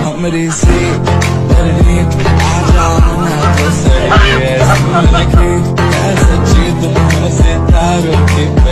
Help me to sleep.